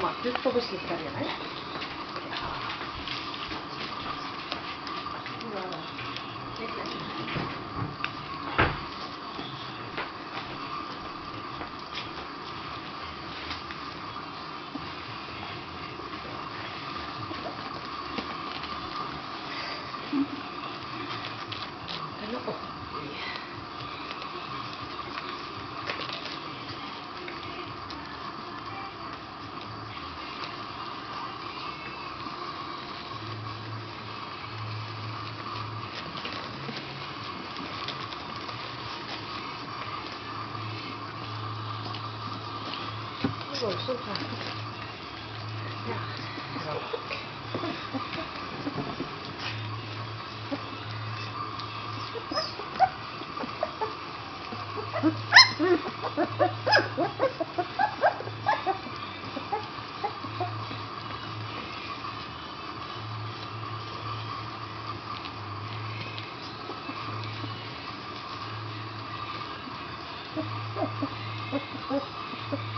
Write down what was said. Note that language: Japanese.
まあ、ずっとぶしていたんじゃないうん。手术房。Ha ha ha.